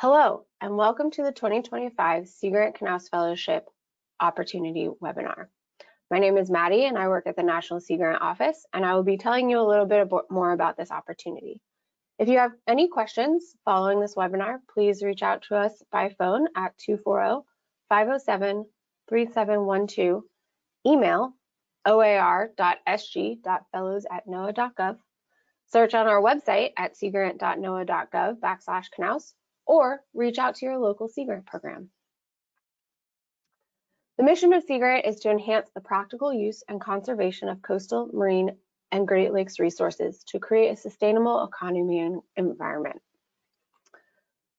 Hello, and welcome to the 2025 Sea Grant Knauss Fellowship Opportunity webinar. My name is Maddie, and I work at the National Sea Grant Office, and I will be telling you a little bit more about this opportunity. If you have any questions following this webinar, please reach out to us by phone at 240-507-3712, email oar.sg.fellows at noaa.gov, search on our website at seagrant.noaa.gov backslash Knauss, or reach out to your local Sea Grant program. The mission of Sea Grant is to enhance the practical use and conservation of coastal, marine, and Great Lakes resources to create a sustainable economy and environment.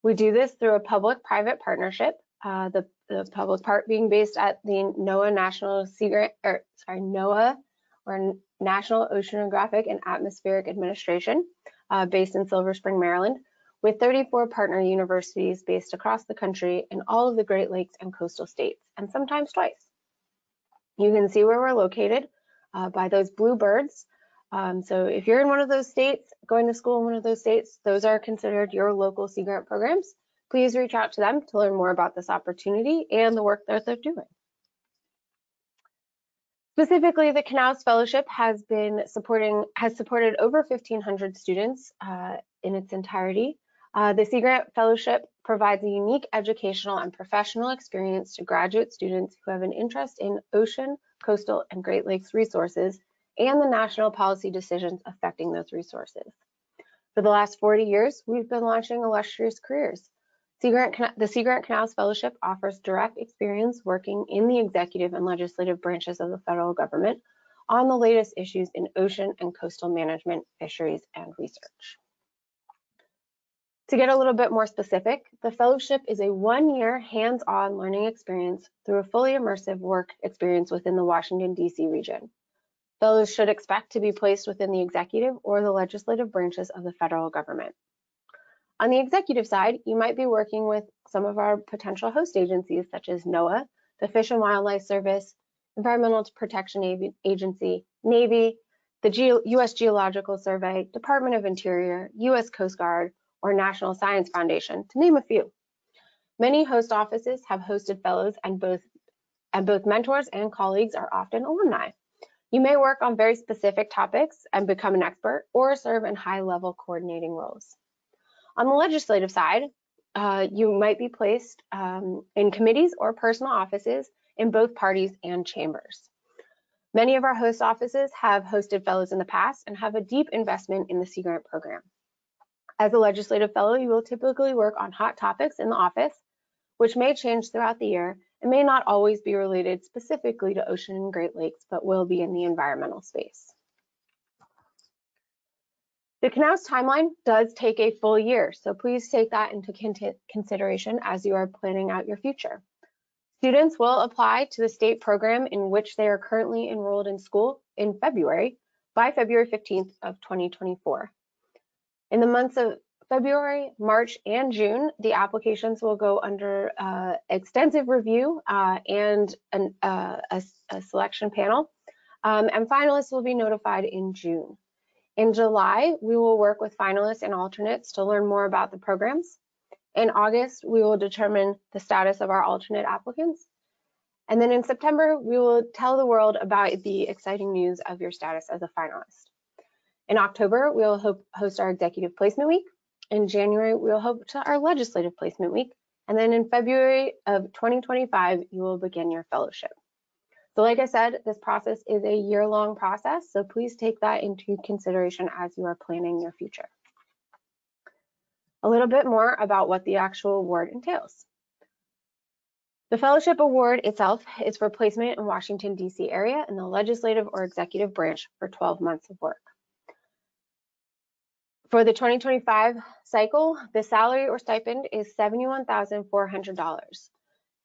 We do this through a public-private partnership, uh, the, the, public part being based at the NOAA National Sea Grant, or sorry, NOAA, or National Oceanographic and Atmospheric Administration, uh, based in Silver Spring, Maryland, with 34 partner universities based across the country in all of the Great Lakes and coastal states, and sometimes twice. You can see where we're located uh, by those blue birds. Um, so if you're in one of those states, going to school in one of those states, those are considered your local Sea Grant programs. Please reach out to them to learn more about this opportunity and the work that they're doing. Specifically, the Knauss Fellowship has been supporting has supported over 1,500 students uh, in its entirety uh, the Sea Grant Fellowship provides a unique educational and professional experience to graduate students who have an interest in ocean, coastal, and Great Lakes resources and the national policy decisions affecting those resources. For the last 40 years, we've been launching illustrious careers. Sea Grant, the Sea Grant Knauss Fellowship offers direct experience working in the executive and legislative branches of the federal government on the latest issues in ocean and coastal management, fisheries, and research. To get a little bit more specific, the fellowship is a one-year hands-on learning experience through a fully immersive work experience within the Washington, D.C. region. Fellows should expect to be placed within the executive or the legislative branches of the federal government. On the executive side, you might be working with some of our potential host agencies such as NOAA, the Fish and Wildlife Service, Environmental Protection Agency, Navy, the U.S. Geological Survey, Department of Interior, U.S. Coast Guard, or National Science Foundation, to name a few. Many host offices have hosted fellows and both, and both mentors and colleagues are often alumni. You may work on very specific topics and become an expert or serve in high-level coordinating roles. On the legislative side, uh, you might be placed um, in committees or personal offices in both parties and chambers. Many of our host offices have hosted fellows in the past and have a deep investment in the Sea Grant program. As a legislative fellow, you will typically work on hot topics in the office, which may change throughout the year and may not always be related specifically to ocean and Great Lakes, but will be in the environmental space. The Knauss timeline does take a full year, so please take that into consideration as you are planning out your future. Students will apply to the state program in which they are currently enrolled in school in February by February 15th of 2024. In the months of February, March, and June, the applications will go under uh, extensive review uh, and an, uh, a, a, selection panel, um, and finalists will be notified in June. In July, we will work with finalists and alternates to learn more about the programs. In August, we will determine the status of our alternate applicants. And then in September, we will tell the world about the exciting news of your status as a finalist. In October, we will host our Executive Placement Week. In January, we will host our Legislative Placement Week. And then in February of 2025, you will begin your fellowship. So like I said, this process is a year-long process, so please take that into consideration as you are planning your future. A little bit more about what the actual award entails. The fellowship award itself is for placement in Washington, D.C. area in the legislative or executive branch for 12 months of work. For the 2025 cycle, the salary or stipend is $71,400.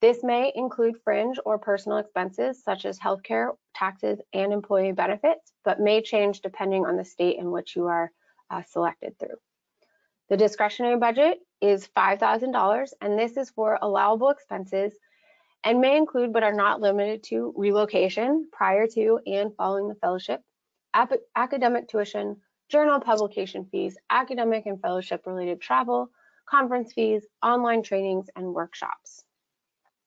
This may include fringe or personal expenses such as healthcare, taxes, and employee benefits, but may change depending on the state in which you are uh, selected through. The discretionary budget is $5,000, and this is for allowable expenses and may include but are not limited to relocation prior to and following the fellowship, academic tuition, journal publication fees, academic and fellowship related travel, conference fees, online trainings, and workshops.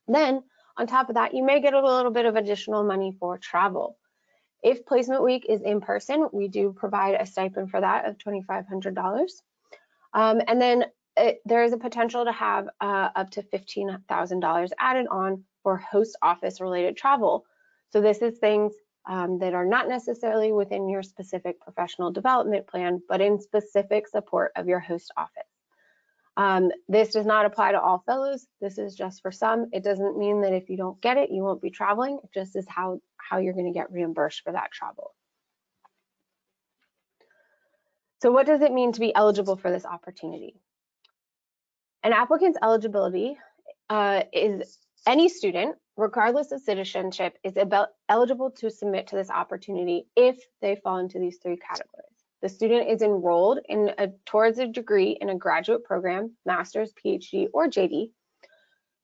Then, on top of that, you may get a little bit of additional money for travel. If placement week is in person, we do provide a stipend for that of $2,500. Um, and then it, there is a potential to have uh, up to $15,000 added on for host office related travel. So this is things um, that are not necessarily within your specific professional development plan, but in specific support of your host office. Um, this does not apply to all fellows. This is just for some. It doesn't mean that if you don't get it, you won't be traveling. It just is how, how you're going to get reimbursed for that travel. So what does it mean to be eligible for this opportunity? An applicant's eligibility uh, is any student, regardless of citizenship, is eligible to submit to this opportunity if they fall into these three categories. The student is enrolled in a, towards a degree in a graduate program, master's, PhD, or JD.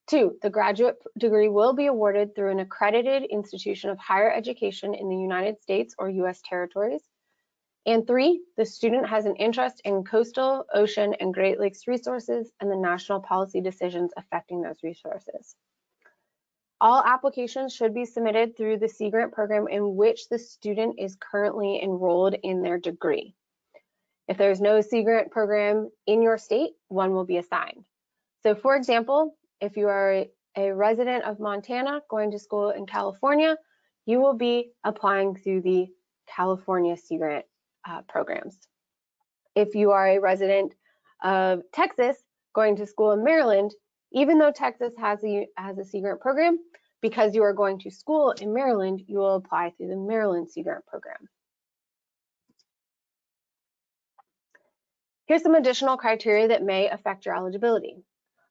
Two, the graduate degree will be awarded through an accredited institution of higher education in the United States or US territories. And three, the student has an interest in coastal, ocean, and Great Lakes resources and the national policy decisions affecting those resources. All applications should be submitted through the Sea Grant program in which the student is currently enrolled in their degree. If there's no Sea Grant program in your state, one will be assigned. So for example, if you are a resident of Montana going to school in California, you will be applying through the California Sea Grant uh, programs. If you are a resident of Texas going to school in Maryland, even though Texas has a, has a Sea Grant program, because you are going to school in Maryland, you will apply through the Maryland Sea Grant program. Here's some additional criteria that may affect your eligibility.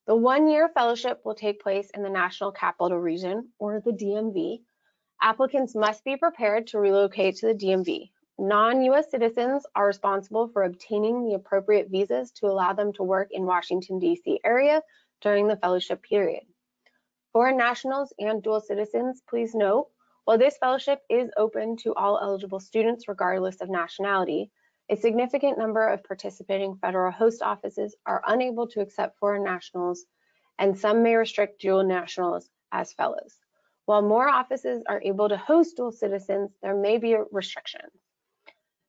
The one-year fellowship will take place in the National Capital Region, or the DMV. Applicants must be prepared to relocate to the DMV. Non-US citizens are responsible for obtaining the appropriate visas to allow them to work in Washington, D.C. area during the fellowship period. Foreign nationals and dual citizens, please note, while this fellowship is open to all eligible students regardless of nationality, a significant number of participating federal host offices are unable to accept foreign nationals, and some may restrict dual nationals as fellows. While more offices are able to host dual citizens, there may be restrictions.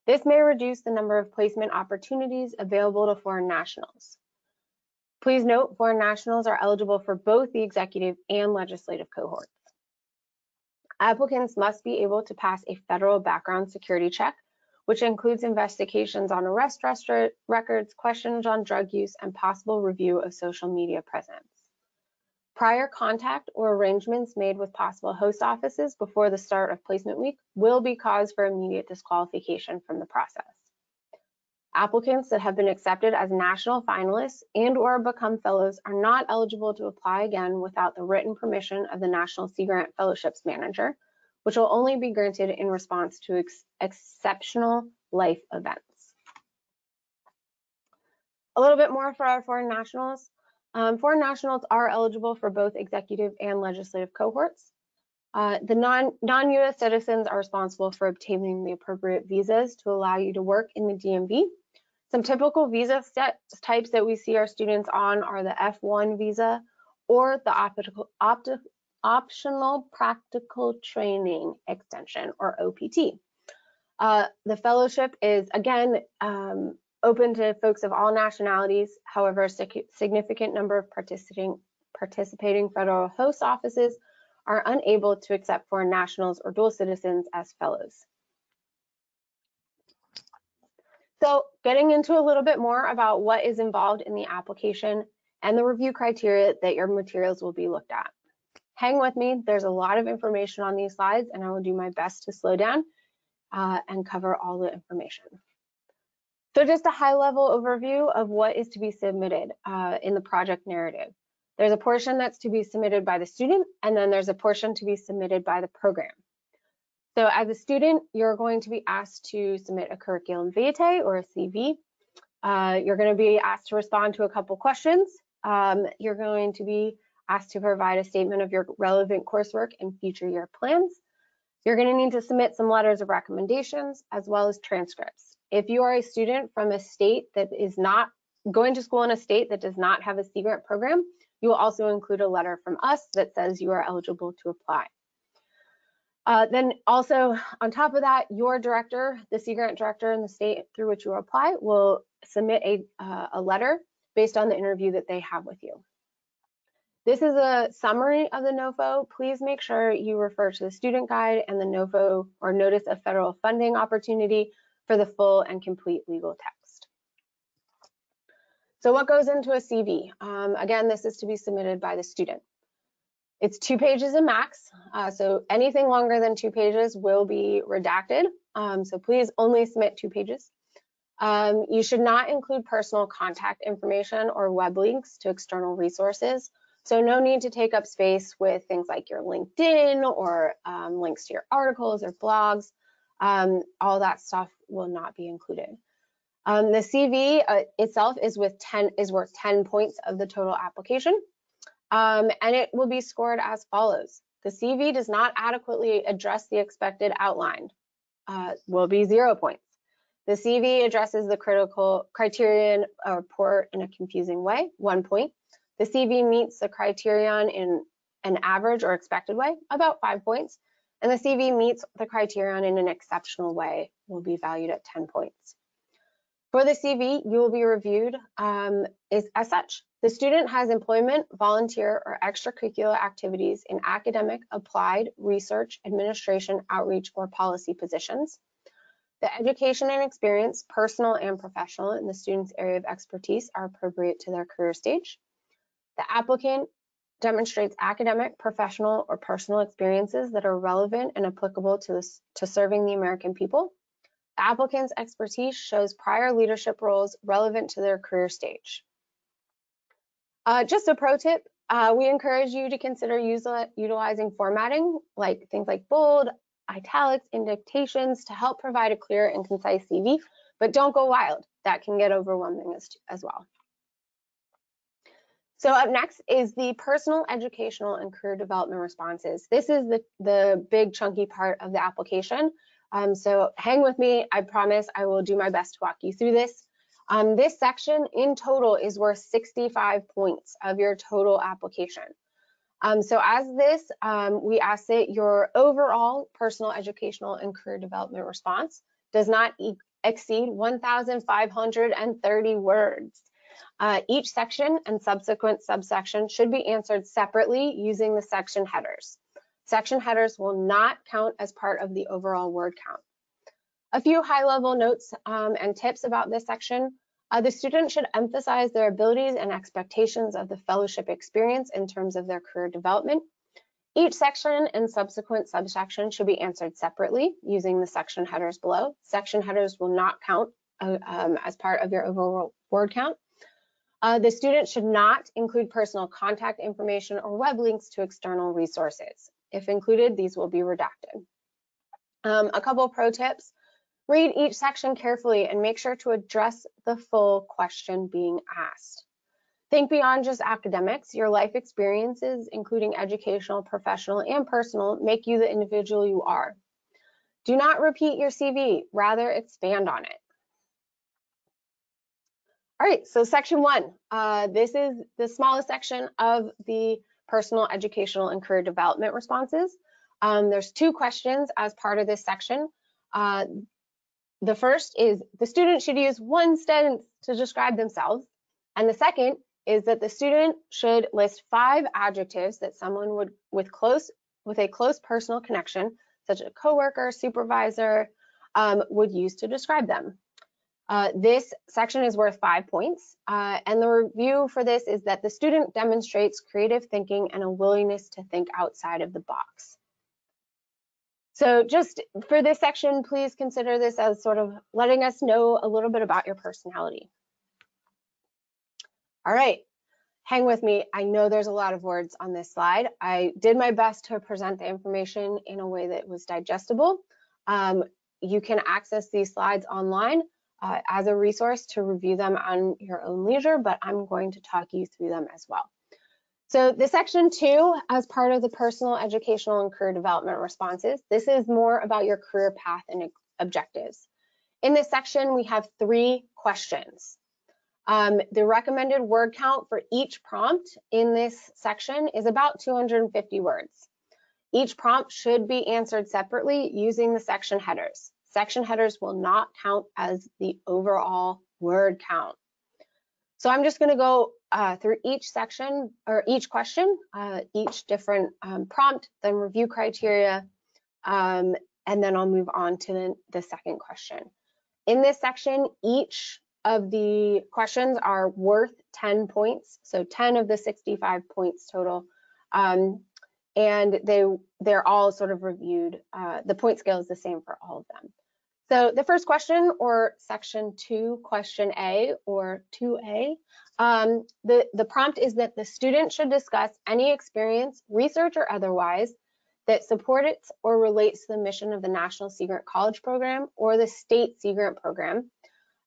This may reduce the number of placement opportunities available to foreign nationals. Please note foreign nationals are eligible for both the executive and legislative cohorts. Applicants must be able to pass a federal background security check, which includes investigations on arrest records, questions on drug use, and possible review of social media presence. Prior contact or arrangements made with possible host offices before the start of placement week will be cause for immediate disqualification from the process. Applicants that have been accepted as national finalists and or become fellows are not eligible to apply again without the written permission of the National Sea Grant Fellowships Manager, which will only be granted in response to ex exceptional life events. A little bit more for our foreign nationals. Um, foreign nationals are eligible for both executive and legislative cohorts. Uh, the non-US non citizens are responsible for obtaining the appropriate visas to allow you to work in the DMV some typical visa types that we see our students on are the F1 visa or the optical, opti optional practical training extension or OPT. Uh, the fellowship is again um, open to folks of all nationalities. However, a significant number of participating participating federal host offices are unable to accept foreign nationals or dual citizens as fellows. So getting into a little bit more about what is involved in the application and the review criteria that your materials will be looked at. Hang with me, there's a lot of information on these slides and I will do my best to slow down uh, and cover all the information. So just a high level overview of what is to be submitted uh, in the project narrative. There's a portion that's to be submitted by the student and then there's a portion to be submitted by the program. So as a student, you're going to be asked to submit a curriculum vitae or a CV. Uh, you're going to be asked to respond to a couple questions. Um, you're going to be asked to provide a statement of your relevant coursework and future year plans. You're going to need to submit some letters of recommendations as well as transcripts. If you are a student from a state that is not going to school in a state that does not have a Sea Grant program, you will also include a letter from us that says you are eligible to apply. Uh, then also on top of that, your director, the Sea Grant director in the state through which you apply will submit a, uh, a letter based on the interview that they have with you. This is a summary of the NOFO. Please make sure you refer to the student guide and the NOFO or notice of federal funding opportunity for the full and complete legal text. So what goes into a CV? Um, again, this is to be submitted by the student. It's two pages in max, uh, so anything longer than two pages will be redacted. Um, so please only submit two pages. Um, you should not include personal contact information or web links to external resources. So no need to take up space with things like your LinkedIn or um, links to your articles or blogs. Um, all that stuff will not be included. Um, the CV uh, itself is with 10 is worth 10 points of the total application, um, and it will be scored as follows. The CV does not adequately address the expected outline, uh, will be zero points. The CV addresses the critical criterion or report in a confusing way, one point. The CV meets the criterion in an average or expected way, about five points, and the CV meets the criterion in an exceptional way, will be valued at 10 points. For the CV, you will be reviewed um, is, as such. The student has employment, volunteer, or extracurricular activities in academic, applied, research, administration, outreach, or policy positions. The education and experience, personal and professional, in the student's area of expertise are appropriate to their career stage. The applicant demonstrates academic, professional, or personal experiences that are relevant and applicable to, this, to serving the American people. Applicant's expertise shows prior leadership roles relevant to their career stage. Uh, just a pro tip, uh, we encourage you to consider utilizing formatting, like things like bold, italics, indentations to help provide a clear and concise CV, but don't go wild. That can get overwhelming as, as well. So up next is the personal, educational, and career development responses. This is the, the big chunky part of the application. Um, so hang with me, I promise I will do my best to walk you through this. Um, this section in total is worth 65 points of your total application. Um, so as this, um, we ask that your overall personal, educational, and career development response does not e exceed 1,530 words. Uh, each section and subsequent subsection should be answered separately using the section headers. Section headers will not count as part of the overall word count. A few high-level notes um, and tips about this section. Uh, the student should emphasize their abilities and expectations of the fellowship experience in terms of their career development. Each section and subsequent subsection should be answered separately using the section headers below. Section headers will not count uh, um, as part of your overall word count. Uh, the student should not include personal contact information or web links to external resources. If included, these will be redacted. Um, a couple pro tips. Read each section carefully and make sure to address the full question being asked. Think beyond just academics. Your life experiences, including educational, professional, and personal, make you the individual you are. Do not repeat your CV, rather expand on it. All right, so section one, uh, this is the smallest section of the personal, educational, and career development responses. Um, there's two questions as part of this section. Uh, the first is the student should use one sentence to describe themselves. And the second is that the student should list five adjectives that someone would with close with a close personal connection, such as a coworker, supervisor, um, would use to describe them. Uh, this section is worth five points, uh, and the review for this is that the student demonstrates creative thinking and a willingness to think outside of the box. So just for this section, please consider this as sort of letting us know a little bit about your personality. All right, hang with me. I know there's a lot of words on this slide. I did my best to present the information in a way that was digestible. Um, you can access these slides online uh, as a resource to review them on your own leisure, but I'm going to talk you through them as well. So the section two, as part of the personal, educational, and career development responses, this is more about your career path and objectives. In this section, we have three questions. Um, the recommended word count for each prompt in this section is about 250 words. Each prompt should be answered separately using the section headers. Section headers will not count as the overall word count. So I'm just going to go uh, through each section or each question, uh, each different um, prompt, then review criteria, um, and then I'll move on to the, the second question. In this section, each of the questions are worth 10 points, so 10 of the 65 points total. Um, and they, they're all sort of reviewed. Uh, the point scale is the same for all of them. So the first question or section two, question A or 2A, um, the, the prompt is that the student should discuss any experience, research or otherwise, that supports or relates to the mission of the National Sea Grant College Program or the State Sea Grant Program.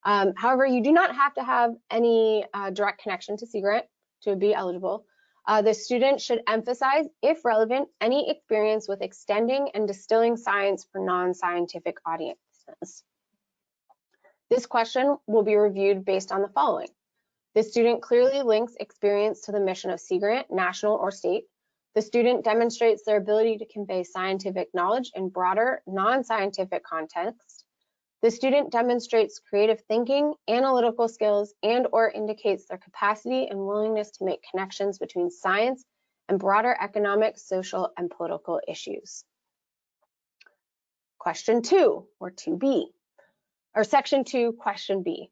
Um, however, you do not have to have any uh, direct connection to Sea Grant to be eligible. Uh, the student should emphasize, if relevant, any experience with extending and distilling science for non-scientific This question will be reviewed based on the following. The student clearly links experience to the mission of Sea Grant, national or state. The student demonstrates their ability to convey scientific knowledge in broader, non-scientific context. The student demonstrates creative thinking, analytical skills, and or indicates their capacity and willingness to make connections between science and broader economic, social, and political issues. Question two, or 2B, or section two, question B.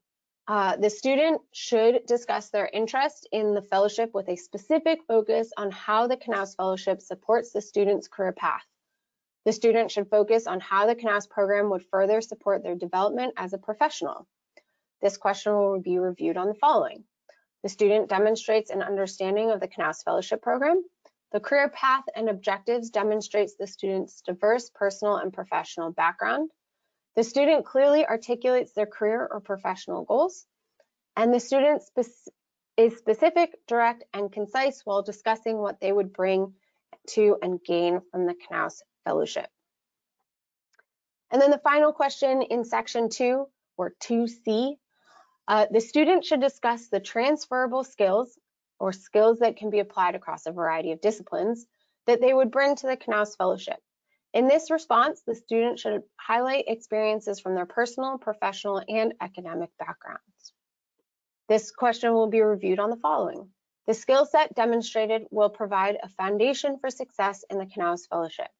Uh, the student should discuss their interest in the fellowship with a specific focus on how the Knauss Fellowship supports the student's career path. The student should focus on how the Knauss program would further support their development as a professional. This question will be reviewed on the following. The student demonstrates an understanding of the Knauss Fellowship program. The career path and objectives demonstrates the student's diverse personal and professional background. The student clearly articulates their career or professional goals, and the student spe is specific, direct, and concise while discussing what they would bring to and gain from the Knauss Fellowship. And then the final question in section two, or 2C, uh, the student should discuss the transferable skills or skills that can be applied across a variety of disciplines that they would bring to the Knauss Fellowship. In this response, the student should highlight experiences from their personal, professional, and academic backgrounds. This question will be reviewed on the following. The skill set demonstrated will provide a foundation for success in the Knauss Fellowship.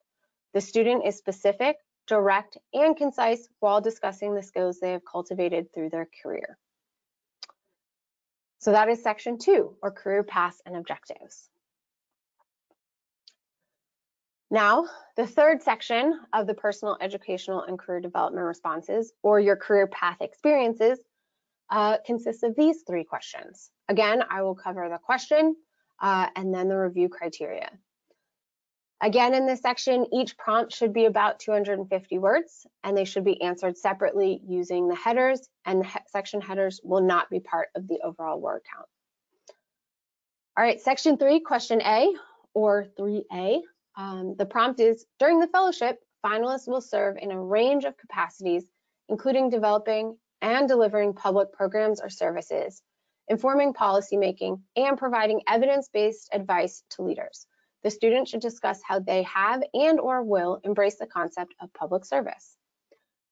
The student is specific, direct, and concise while discussing the skills they have cultivated through their career. So that is section two, or career paths and objectives. Now, the third section of the personal educational and career development responses, or your career path experiences, uh, consists of these three questions. Again, I will cover the question uh, and then the review criteria. Again, in this section, each prompt should be about 250 words, and they should be answered separately using the headers, and the he section headers will not be part of the overall word count. All right, section three, question A, or 3A, um, the prompt is, during the fellowship, finalists will serve in a range of capacities, including developing and delivering public programs or services, informing policymaking, and providing evidence-based advice to leaders. The student should discuss how they have and or will embrace the concept of public service.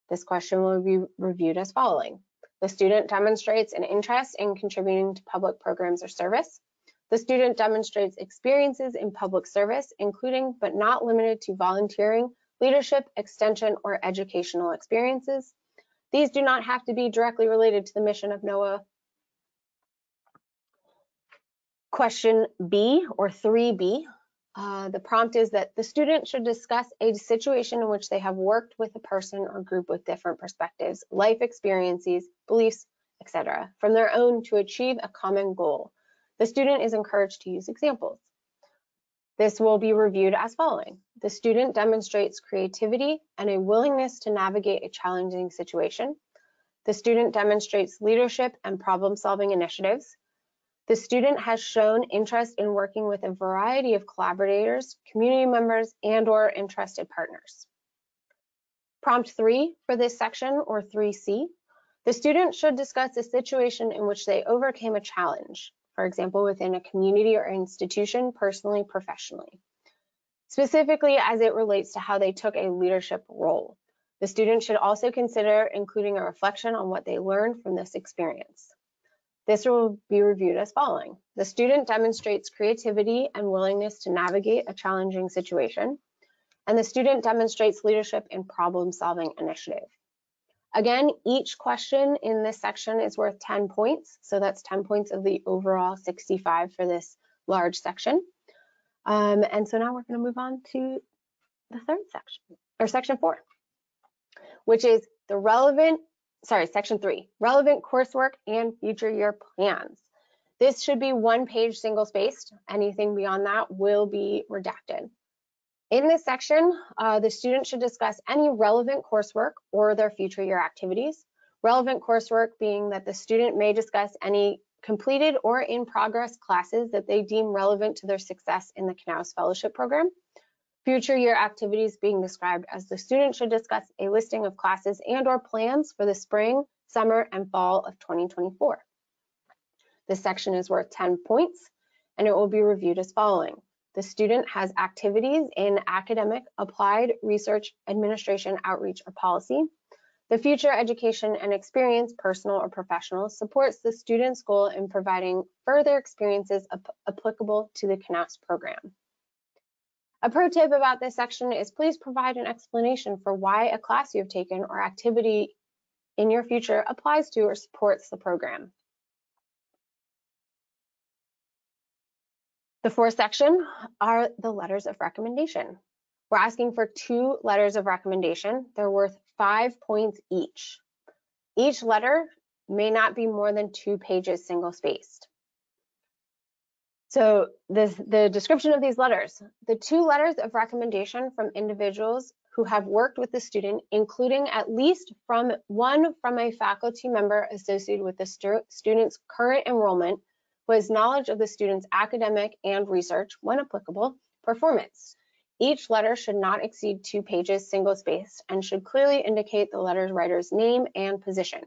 This question will be reviewed as following. The student demonstrates an interest in contributing to public programs or service. The student demonstrates experiences in public service, including but not limited to volunteering, leadership, extension, or educational experiences. These do not have to be directly related to the mission of NOAA. Question B or 3B, uh, the prompt is that the student should discuss a situation in which they have worked with a person or group with different perspectives, life experiences, beliefs, etc., from their own to achieve a common goal. The student is encouraged to use examples. This will be reviewed as following. The student demonstrates creativity and a willingness to navigate a challenging situation. The student demonstrates leadership and problem-solving initiatives. The student has shown interest in working with a variety of collaborators, community members, and or interested partners. Prompt three for this section, or 3C, The student should discuss a situation in which they overcame a challenge, for example, within a community or institution, personally, professionally, specifically as it relates to how they took a leadership role. The student should also consider including a reflection on what they learned from this experience. This will be reviewed as following. The student demonstrates creativity and willingness to navigate a challenging situation, and the student demonstrates leadership in problem-solving initiative. Again, each question in this section is worth 10 points, so that's 10 points of the overall 65 for this large section. Um, and so now we're going to move on to the third section, or section four, which is the relevant sorry, section three, relevant coursework and future year plans. This should be one page single spaced. Anything beyond that will be redacted. In this section, uh, the student should discuss any relevant coursework or their future year activities. Relevant coursework being that the student may discuss any completed or in progress classes that they deem relevant to their success in the Knauss Fellowship Program. Future year activities being described as the student should discuss a listing of classes and or plans for the spring, summer, and fall of 2024. This section is worth 10 points and it will be reviewed as following. The student has activities in academic, applied, research, administration, outreach, or policy. The future education and experience, personal or professional, supports the student's goal in providing further experiences applicable to the Knauss program. A pro tip about this section is please provide an explanation for why a class you have taken or activity in your future applies to or supports the program. The fourth section are the letters of recommendation. We're asking for two letters of recommendation. They're worth five points each. Each letter may not be more than two pages single spaced. So this, the description of these letters, the two letters of recommendation from individuals who have worked with the student, including at least from one from a faculty member associated with the stu student's current enrollment, who has knowledge of the student's academic and research, when applicable, performance. Each letter should not exceed two pages single-spaced and should clearly indicate the letter's writer's name and position.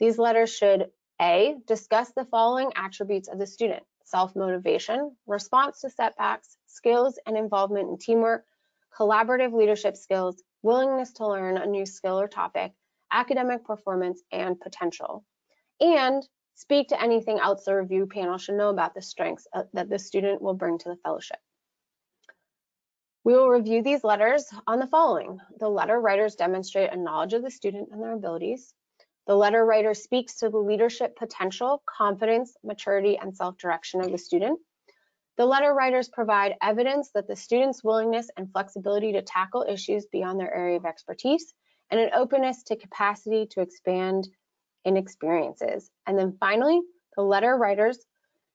These letters should A, discuss the following attributes of the student, self-motivation, response to setbacks, skills and involvement in teamwork, collaborative leadership skills, willingness to learn a new skill or topic, academic performance, and potential. And speak to anything else the review panel should know about the strengths uh, that the student will bring to the fellowship. We will review these letters on the following. The letter writers demonstrate a knowledge of the student and their abilities. The letter writer speaks to the leadership potential, confidence, maturity, and self-direction of the student. The letter writers provide evidence that the student's willingness and flexibility to tackle issues beyond their area of expertise and an openness to capacity to expand in experiences. And then finally, the letter writers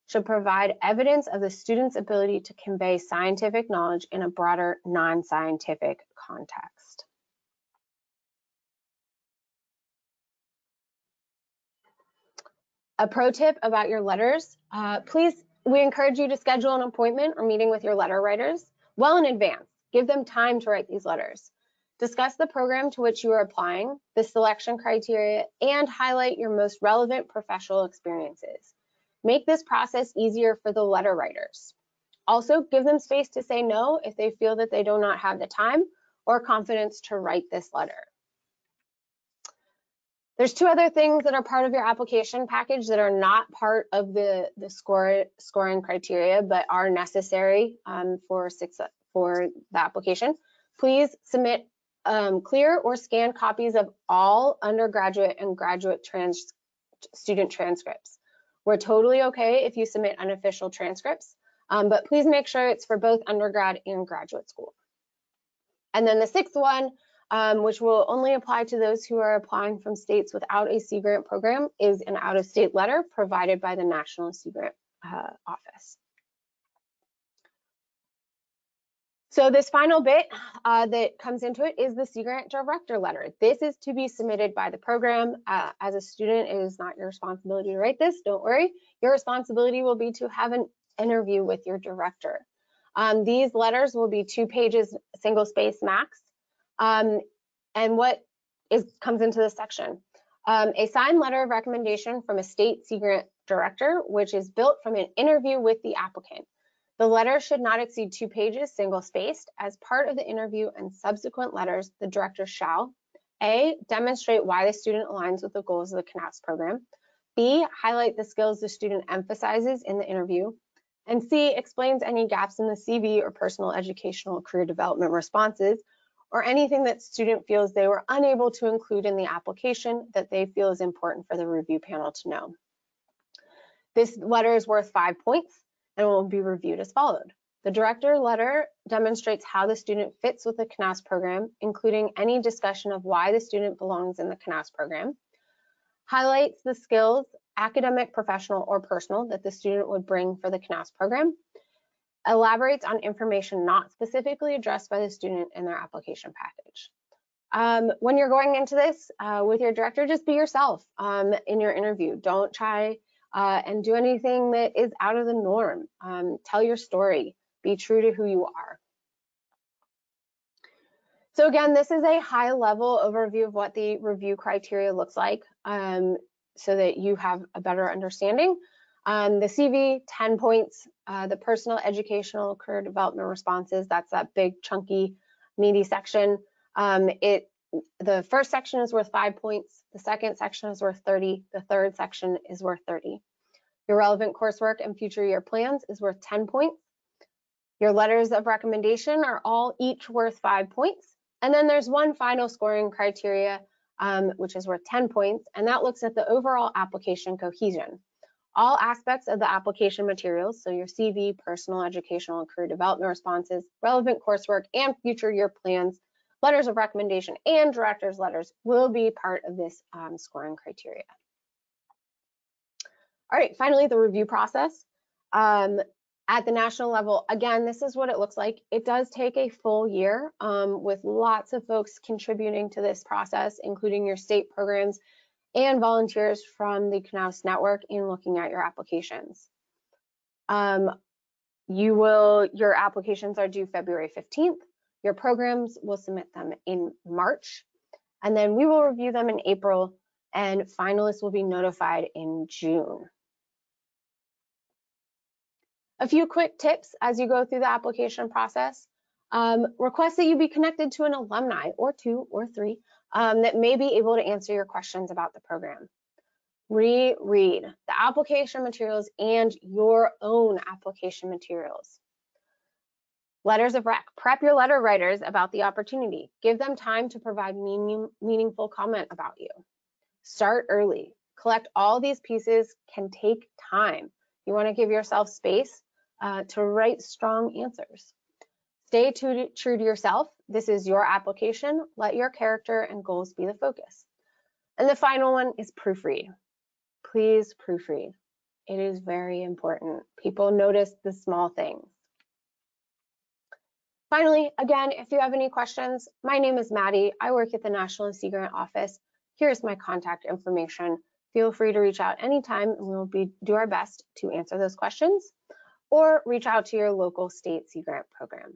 should provide evidence of the student's ability to convey scientific knowledge in a broader non-scientific context. A pro tip about your letters, uh, please, we encourage you to schedule an appointment or meeting with your letter writers well in advance. Give them time to write these letters. Discuss the program to which you are applying, the selection criteria, and highlight your most relevant professional experiences. Make this process easier for the letter writers. Also, give them space to say no if they feel that they do not have the time or confidence to write this letter. There's two other things that are part of your application package that are not part of the, the score, scoring criteria, but are necessary um, for, success, for the application. Please submit um, clear or scanned copies of all undergraduate and graduate trans student transcripts. We're totally okay if you submit unofficial transcripts, um, but please make sure it's for both undergrad and graduate school. And then the sixth one um, which will only apply to those who are applying from states without a Sea Grant program, is an out-of-state letter provided by the National Sea Grant uh, Office. So this final bit uh, that comes into it is the Sea Grant Director Letter. This is to be submitted by the program. Uh, as a student, it is not your responsibility to write this, don't worry. Your responsibility will be to have an interview with your director. Um, these letters will be two pages, single space max. Um, and what is comes into this section? Um, a signed letter of recommendation from a state Sea Grant director, which is built from an interview with the applicant. The letter should not exceed two pages, single spaced. As part of the interview and subsequent letters, the director shall A, demonstrate why the student aligns with the goals of the Knauss program. B, highlight the skills the student emphasizes in the interview. And C, explains any gaps in the CV or personal educational career development responses or anything that student feels they were unable to include in the application that they feel is important for the review panel to know. This letter is worth five points and will be reviewed as followed. The director letter demonstrates how the student fits with the Knauss program, including any discussion of why the student belongs in the Knauss program, highlights the skills, academic, professional, or personal that the student would bring for the Knauss program, elaborates on information not specifically addressed by the student in their application package. Um, when you're going into this uh, with your director, just be yourself um, in your interview. Don't try uh, and do anything that is out of the norm. Um, tell your story. Be true to who you are. So again, this is a high level overview of what the review criteria looks like um, so that you have a better understanding. Um, the CV, 10 points. Uh, the personal educational career development responses, that's that big chunky meaty section. Um, it The first section is worth five points. The second section is worth 30. The third section is worth 30. Your relevant coursework and future year plans is worth 10 points. Your letters of recommendation are all each worth five points. And then there's one final scoring criteria, um, which is worth 10 points, and that looks at the overall application cohesion. All aspects of the application materials, so your CV, personal, educational, and career development responses, relevant coursework, and future year plans, letters of recommendation, and director's letters will be part of this um, scoring criteria. All right, finally, the review process. Um, at the national level, again, this is what it looks like. It does take a full year um, with lots of folks contributing to this process, including your state programs and volunteers from the Knauss network in looking at your applications. Um, you will, your applications are due February 15th. Your programs will submit them in March, and then we will review them in April, and finalists will be notified in June. A few quick tips as you go through the application process. Um, request that you be connected to an alumni or two or three um, that may be able to answer your questions about the program. Reread the application materials and your own application materials. Letters of rec. Prep your letter writers about the opportunity. Give them time to provide meaning, meaningful comment about you. Start early. Collect all these pieces can take time. You want to give yourself space uh, to write strong answers. Stay true to yourself. This is your application. Let your character and goals be the focus. And the final one is proofread. Please proofread. It is very important. People notice the small things. Finally, again, if you have any questions, my name is Maddie. I work at the National Sea Grant Office. Here's my contact information. Feel free to reach out anytime and we'll be, do our best to answer those questions or reach out to your local state Sea Grant program.